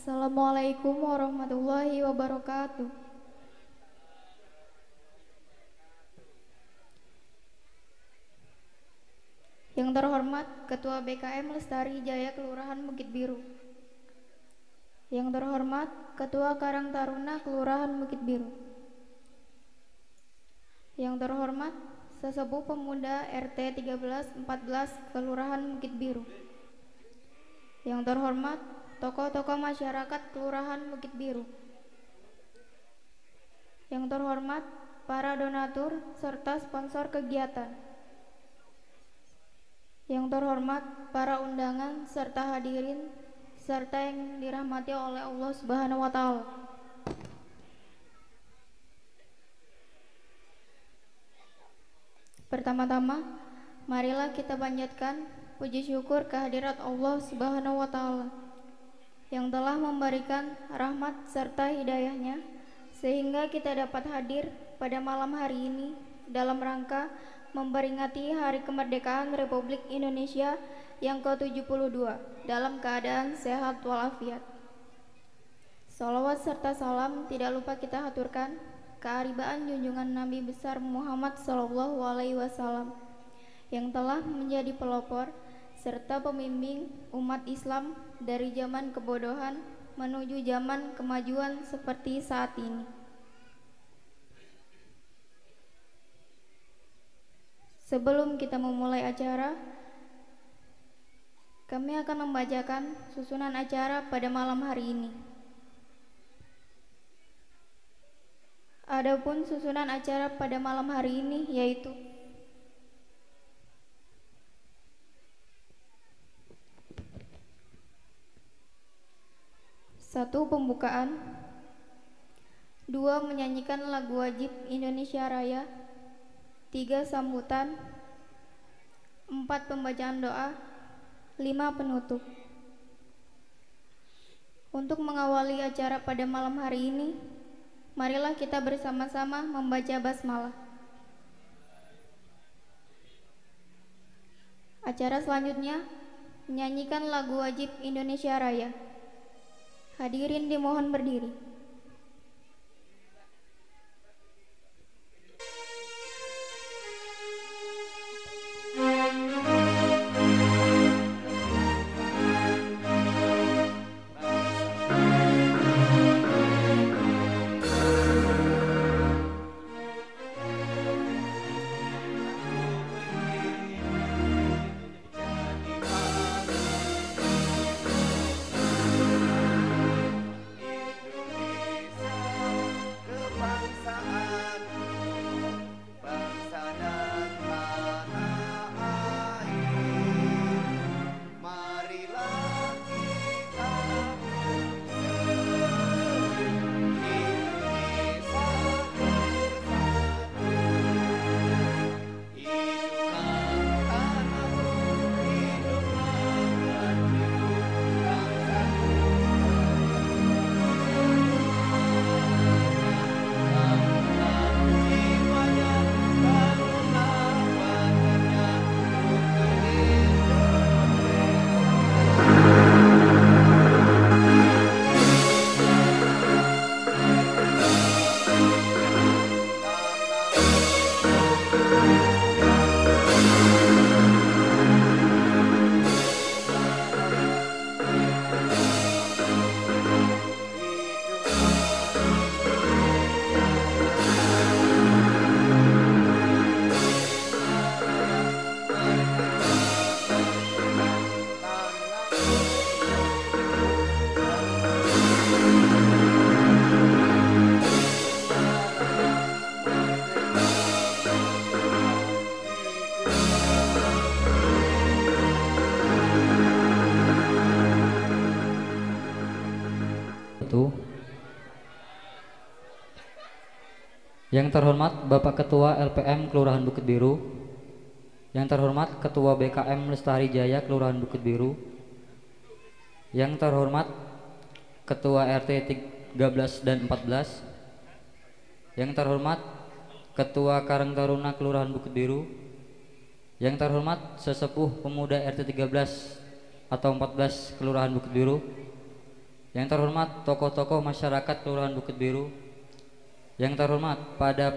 Assalamualaikum warahmatullahi wabarakatuh. Yang terhormat Ketua BKM Lestari Jaya Kelurahan Bukit Biru. Yang terhormat Ketua Karang Taruna Kelurahan Bukit Biru. Yang terhormat Sesepuh Pemuda RT 1314 Kelurahan Bukit Biru. Yang terhormat tokoh-tokoh masyarakat Kelurahan Bukit Biru. Yang terhormat para donatur serta sponsor kegiatan. Yang terhormat para undangan serta hadirin serta yang dirahmati oleh Allah Subhanahu wa taala. Pertama-tama, marilah kita panjatkan puji syukur kehadirat Allah Subhanahu wa taala yang telah memberikan rahmat serta hidayahnya sehingga kita dapat hadir pada malam hari ini dalam rangka memperingati Hari Kemerdekaan Republik Indonesia yang ke-72 dalam keadaan sehat walafiat. Salawat serta salam tidak lupa kita haturkan kearibaan junjungan Nabi besar Muhammad Sallallahu Alaihi Wasallam yang telah menjadi pelopor serta pembimbing umat Islam dari zaman kebodohan menuju zaman kemajuan seperti saat ini. Sebelum kita memulai acara, kami akan membacakan susunan acara pada malam hari ini. Adapun susunan acara pada malam hari ini yaitu Satu pembukaan. Dua menyanyikan lagu wajib Indonesia Raya. Tiga sambutan. Empat pembacaan doa. Lima penutup. Untuk mengawali acara pada malam hari ini Marilah kita bersama-sama membaca basmalah. Acara selanjutnya menyanyikan lagu wajib Indonesia Raya. Hadirin dimohon berdiri. Yang terhormat Bapak Ketua LPM Kelurahan Bukit Biru. Yang terhormat Ketua BKM Lestari Jaya Kelurahan Bukit Biru. Yang terhormat Ketua RT 13 dan 14 Yang terhormat Ketua Karang Taruna Kelurahan Bukit Biru. Yang terhormat Sesepuh Pemuda RT 13 atau 14 Kelurahan Bukit Biru. Yang terhormat tokoh-tokoh masyarakat Kelurahan Bukit Biru. Yang terhormat pada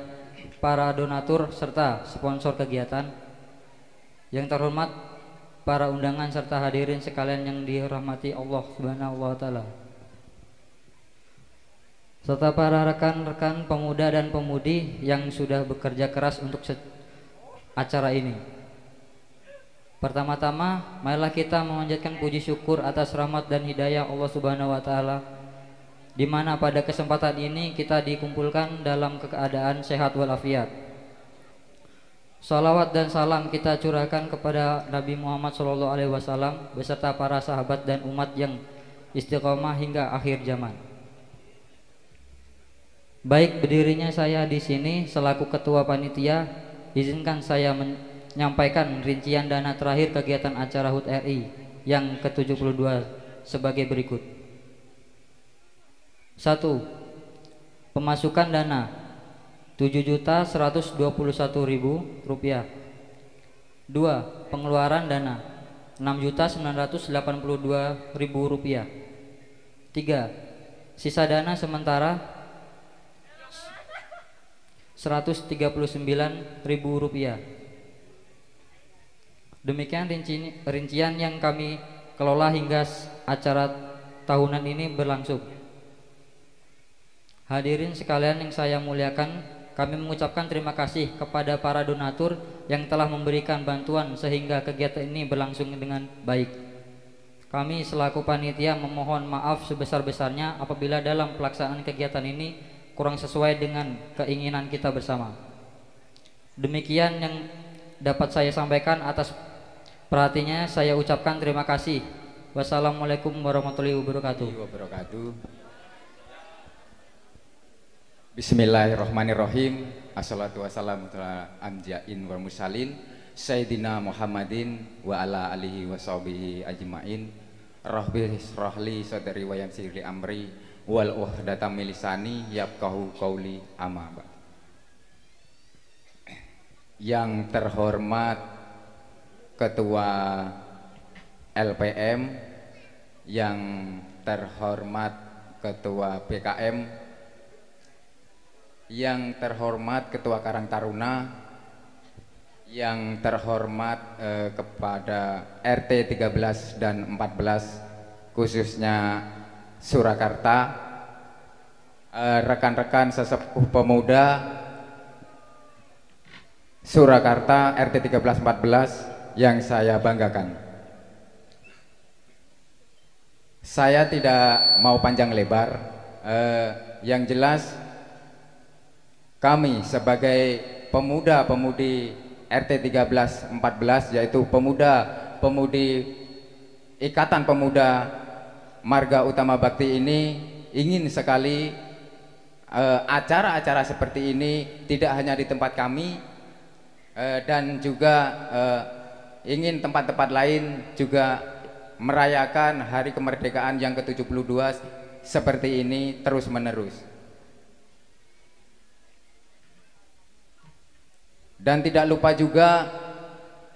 para donatur serta sponsor kegiatan. Yang terhormat para undangan serta hadirin sekalian yang dirahmati Allah Subhanahu wa taala. Serta para rekan-rekan pemuda dan pemudi yang sudah bekerja keras untuk acara ini. Pertama-tama, marilah kita memanjatkan puji syukur atas rahmat dan hidayah Allah Subhanahu wa taala di mana pada kesempatan ini kita dikumpulkan dalam keadaan sehat walafiat. Salawat dan salam kita curahkan kepada Nabi Muhammad SAW beserta para sahabat dan umat yang istiqomah hingga akhir zaman. Baik berdirinya saya di sini selaku ketua panitia, izinkan saya menyampaikan rincian dana terakhir kegiatan acara HUT RI yang ke-72 sebagai berikut. 1. Pemasukan dana 7.121.000 rupiah. 2. Pengeluaran dana 6.982.000 rupiah. 3. Sisa dana sementara 139.000 rupiah. Demikian rinci, rincian yang kami kelola hingga acara tahunan ini berlangsung. Hadirin sekalian yang saya muliakan, kami mengucapkan terima kasih kepada para donatur yang telah memberikan bantuan sehingga kegiatan ini berlangsung dengan baik. Kami selaku panitia memohon maaf sebesar-besarnya apabila dalam pelaksanaan kegiatan ini kurang sesuai dengan keinginan kita bersama. Demikian yang dapat saya sampaikan atas Perhatinya saya ucapkan terima kasih. Wassalamualaikum warahmatullahi wabarakatuh. Bismillahirrahmanirrahim. Assalatu wassalamu ala anja'in wa musalin Sayyidina Muhammadin wa ala alihi wa sahbihi ajma'in. Rahbi rohli sadari wa yamsiri amri wal uhdatam milisani yabkahu qauli amma Yang terhormat Ketua LPM yang terhormat Ketua BKM yang terhormat Ketua Karang Taruna yang terhormat eh, kepada RT 13 dan 14 khususnya Surakarta eh, rekan-rekan eh, sesepuh pemuda Surakarta RT 13 14 yang saya banggakan. Saya tidak mau panjang lebar, eh, yang jelas kami sebagai pemuda-pemudi RT 13 14 yaitu pemuda-pemudi Ikatan Pemuda Marga Utama Bakti ini ingin sekali eh, acara-acara seperti ini tidak hanya di tempat kami eh, dan juga eh, ingin tempat-tempat lain juga merayakan hari kemerdekaan yang ke-72 seperti ini terus-menerus. Dan tidak lupa juga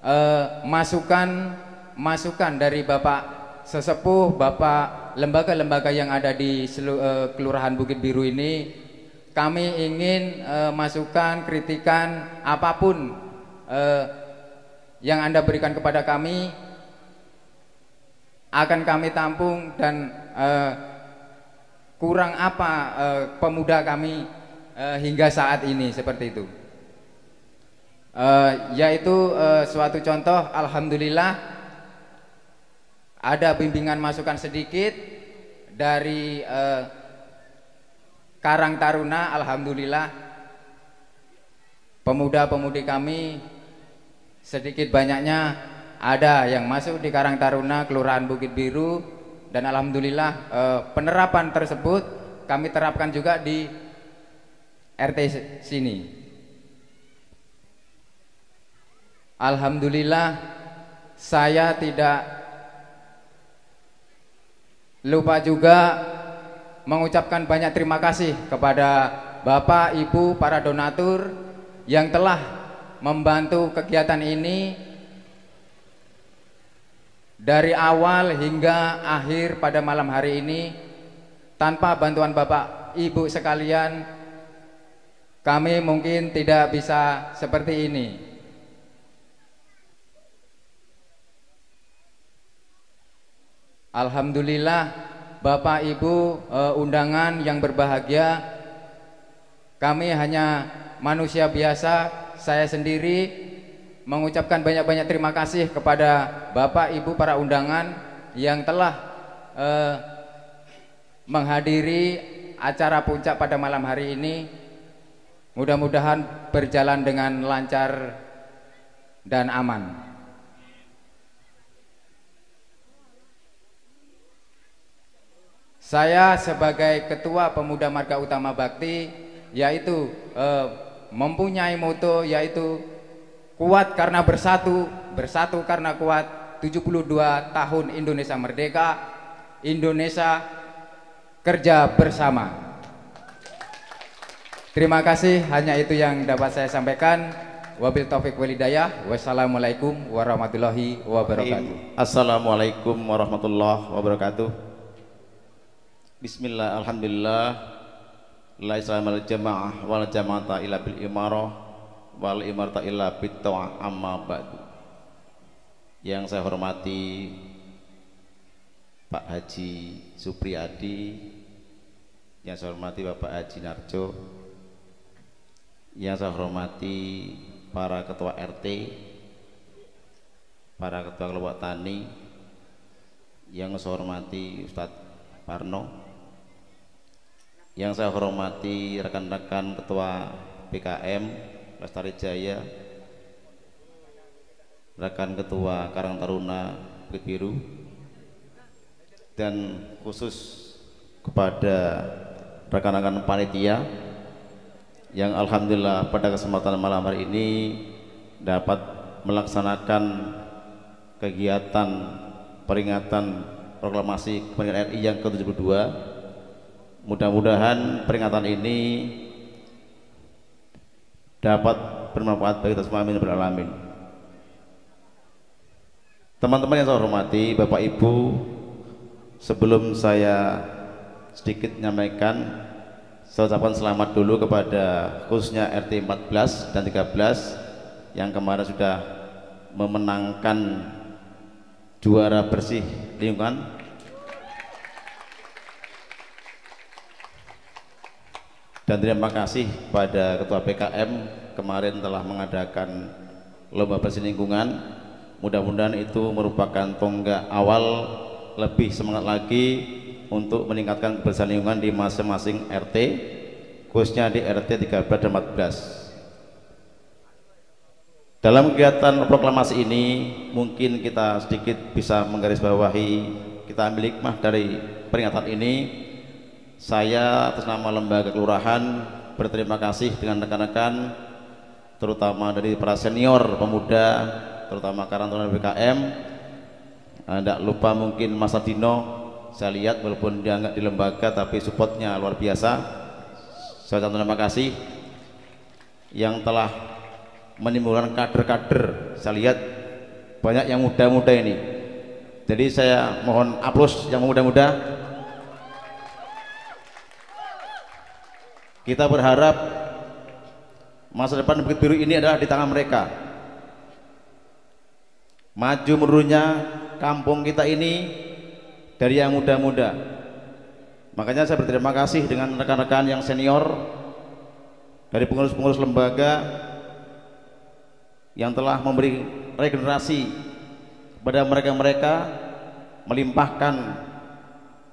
eh, masukan masukan dari Bapak sesepuh, Bapak lembaga-lembaga yang ada di eh, Kelurahan Bukit Biru ini kami ingin eh, masukan, kritikan apa pun eh, yang Anda berikan kepada kami akan kami tampung dan uh, kurang apa uh, pemuda kami uh, hingga saat ini seperti itu. Uh, yaitu uh, suatu contoh alhamdulillah ada bimbingan masukan sedikit dari uh, Karang Taruna alhamdulillah pemuda-pemudi kami sedikit banyaknya ada yang masuk di Karang Taruna Kelurahan Bukit Biru dan alhamdulillah eh, penerapan tersebut kami terapkan juga di RT sini. Alhamdulillah saya tidak lupa juga mengucapkan banyak terima kasih kepada Bapak, Ibu, para donatur yang telah membantu kegiatan ini dari awal hingga akhir pada malam hari ini tanpa bantuan Bapak Ibu sekalian kami mungkin tidak bisa seperti ini. Alhamdulillah Bapak Ibu uh, undangan yang berbahagia. Kami hanya manusia biasa saya sendiri mengucapkan banyak-banyak terima kasih kepada Bapak Ibu para undangan yang telah uh, menghadiri acara puncak pada malam hari ini. Mudah-mudahan berjalan dengan lancar dan aman Saya sebagai Ketua Pemuda Marga Utama Bakti yaitu eh, mempunyai moto yaitu kuat karena bersatu, bersatu karena kuat. 72 tahun Indonesia merdeka, Indonesia kerja bersama. Terima kasih, hanya itu yang dapat saya sampaikan. Wabil taufik walidayah. Wassalamualaikum warahmatullahi wabarakatuh. Assalamualaikum warahmatullahi wabarakatuh. Bismillah, Alhamdulillah. La islamal jamaah wal jama'ata illa bil imarah Wal imarata illa bit amma ba'du. Yang saya hormati Pak Haji Supriyadi Yang saya hormati Bapak Haji Narjo Yang saya hormati para ketua RT Para ketua kelompok tani Yang saya hormati Ustadz Parno yang saya hormati rekan-rekan ketua PKM Lestari Jaya rekan ketua Karang Taruna Bukit Biru dan khusus kepada rekan-rekan panitia yang alhamdulillah pada kesempatan malam hari ini dapat melaksanakan kegiatan peringatan proklamasi kemerdekaan RI yang ke-72 Mudah-mudahan peringatan ini dapat bermanfaat bagi kita semua. Amin. Beralamin. Teman-teman yang saya hormati, Bapak Ibu, sebelum saya sedikit menyampaikan saya ucapkan selamat dulu kepada khususnya RT 14 dan 13 yang kemarin sudah memenangkan juara bersih lingkungan dan terima kasih pada Ketua PKM kemarin telah mengadakan lomba bersih lingkungan mudah-mudahan itu merupakan tonggak awal lebih semangat lagi untuk meningkatkan kebersihan lingkungan di masing-masing RT khususnya di RT 13 dan 14 dalam kegiatan proklamasi ini mungkin kita sedikit bisa menggarisbawahi kita ambil hikmah dari peringatan ini saya atas nama lembaga kelurahan berterima kasih dengan rekan-rekan terutama dari para senior pemuda terutama karantina BKM tidak lupa mungkin Mas Adino saya lihat walaupun dia nggak di lembaga tapi supportnya luar biasa. Saya ucapkan terima kasih. Yang telah menimbulkan kader-kader saya lihat banyak yang muda-muda ini. Jadi saya mohon aplaus yang muda-muda Kita berharap masa depan Bukit Biru ini adalah di tangan mereka. Maju menurunnya kampung kita ini dari yang muda-muda. Makanya saya berterima kasih dengan rekan-rekan yang senior dari pengurus-pengurus lembaga yang telah memberi regenerasi kepada mereka-mereka melimpahkan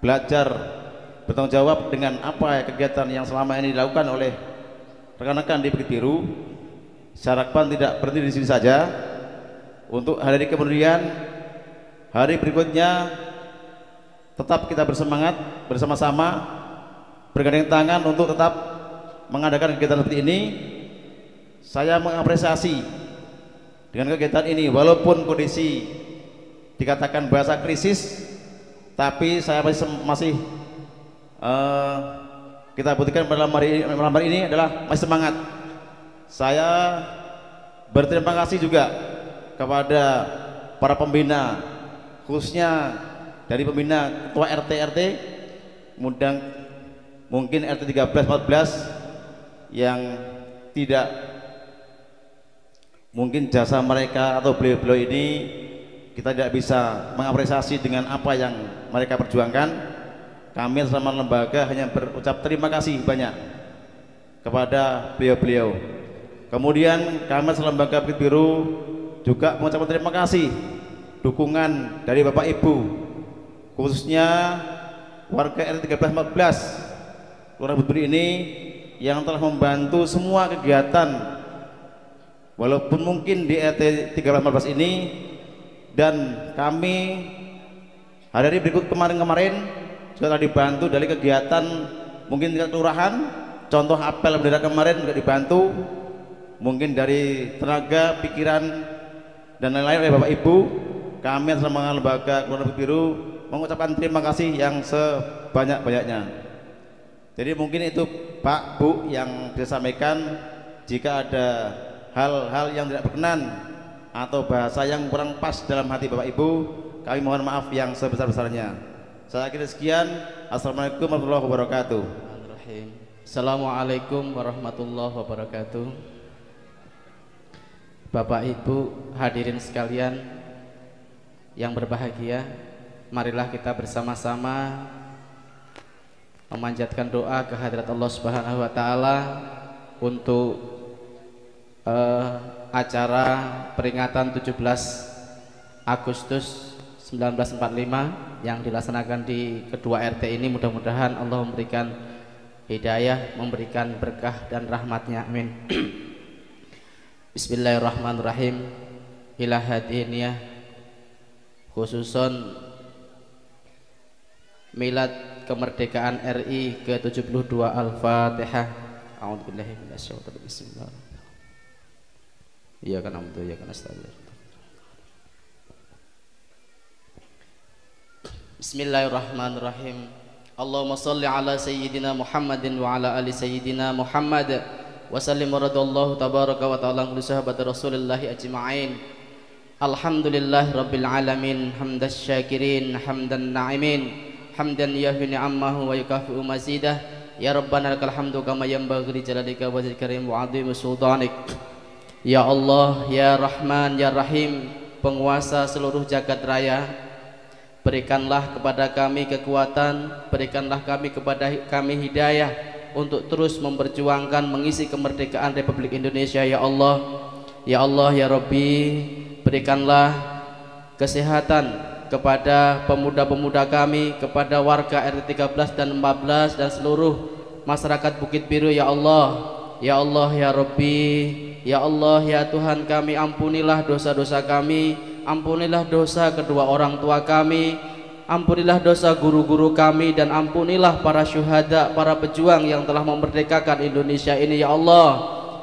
belajar bertanggung jawab dengan apa ya kegiatan yang selama ini dilakukan oleh rekan-rekan di Bukit Biru. Saya harapkan tidak berhenti di sini saja. Untuk hari kemudian hari berikutnya tetap kita bersemangat bersama-sama bergandeng tangan untuk tetap mengadakan kegiatan seperti ini. Saya mengapresiasi dengan kegiatan ini walaupun kondisi dikatakan bahasa krisis tapi saya masih, masih uh, kita buktikan pada malam hari, malam hari ini adalah masih semangat. Saya berterima kasih juga kepada para pembina, khususnya dari pembina ketua RT RT mudang mungkin RT 13 14 yang tidak mungkin jasa mereka atau beliau-beliau ini kita tidak bisa mengapresiasi dengan apa yang mereka perjuangkan kami selama lembaga hanya berucap terima kasih banyak kepada beliau-beliau. Kemudian kami lembaga Bukit Biru juga mengucapkan terima kasih dukungan dari Bapak Ibu khususnya warga RT 13 14 Kelurahan Bukit ini yang telah membantu semua kegiatan walaupun mungkin di RT 13 14 ini. Dan kami hari berikut kemarin-kemarin juga dibantu dari kegiatan mungkin tingkat kelurahan contoh apel bendera kemarin juga dibantu mungkin dari tenaga pikiran dan lain-lain oleh Bapak Ibu. Kami atas nama lembaga Kelurahan Biru mengucapkan terima kasih yang sebanyak-banyaknya. Jadi mungkin itu Pak Bu yang bisa sampaikan jika ada hal-hal yang tidak berkenan atau bahasa yang kurang pas dalam hati Bapak Ibu kami mohon maaf yang sebesar-besarnya saya kira sekian. Assalamualaikum warahmatullahi wabarakatuh. Assalamualaikum warahmatullahi wabarakatuh. Bapak Ibu hadirin sekalian yang berbahagia marilah kita bersama-sama memanjatkan doa ke hadirat Allah Subhanahu wa taala untuk uh, acara peringatan 17 Agustus 1945 yang dilaksanakan di kedua RT ini mudah-mudahan Allah memberikan hidayah, memberikan berkah dan rahmatnya. Amin. Bismillahirrahmanirrahim. Ila hadiniyah khususon milad kemerdekaan RI ke-72 Al-Fatihah. A'udzubillahi minasyaitonir rajim Iyyaka na'budu wa iyyaka nasta'in. Bismillahirrahmanirrahim. Allahumma salli ala sayyidina Muhammadin wa ala ali sayyidina Muhammad wa sallim radallahu tabaraka wa ta'ala li sahabat ajma'in. Alhamdulillah rabbil alamin syakirin hamdan na'imin hamdan yahwi ni'amahu wa yukafi'u mazidah ya rabbana lakal hamdu kama yanbaghi li jalalika wa wa 'azimi sultanik. Ya Allah, Ya Rahman, Ya Rahim, penguasa seluruh jagat raya, berikanlah kepada kami kekuatan, berikanlah kami kepada kami hidayah untuk terus memperjuangkan mengisi kemerdekaan Republik Indonesia ya Allah. Ya Allah, Ya Rabbi, berikanlah kesehatan kepada pemuda-pemuda kami, kepada warga RT 13 dan 14 dan seluruh masyarakat Bukit Biru ya Allah. Ya Allah, Ya Rabbi, Ya Allah ya Tuhan kami ampunilah dosa-dosa kami Ampunilah dosa kedua orang tua kami. Ampunilah dosa guru-guru kami Dan ampunilah para syuhada Para pejuang yang telah memerdekakan Indonesia ini Ya Allah.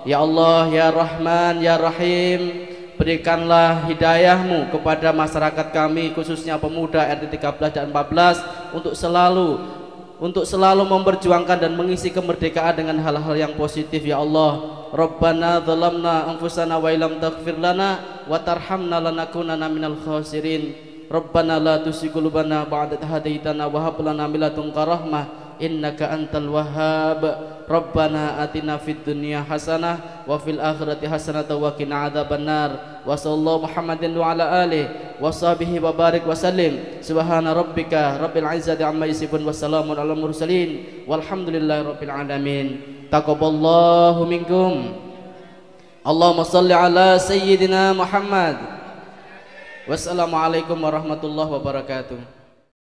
Ya Allah ya Rahman ya Rahim Berikanlah hidayahmu kepada masyarakat kami Khususnya pemuda RT 13 dan 14 Untuk selalu untuk selalu memperjuangkan dan mengisi kemerdekaan dengan hal-hal yang positif ya Allah. Rabbana zalamna anfusana wa ilam taghfir lana wa tarhamna lanakunanna minal khasirin. Rabbana la tuzigh qulubana ba'da idh hadaitana wa hab lana min ladunka rahmah innaka antal wahhab. Rabbana atina fid dunya hasanah wa fil akhirati hasanah wa qina adzabannar. Wa sallallahu Muhammadin wa ala alihi wa sahbihi wa barik wa sallim. Subhana rabbika rabbil izzati amma yasifun wa salamun alal mursalin. Walhamdulillahi rabbil alamin. Taqabbalallahu minkum. Allahumma salli ala sayyidina Muhammad. Wassalamualaikum warahmatullahi wabarakatuh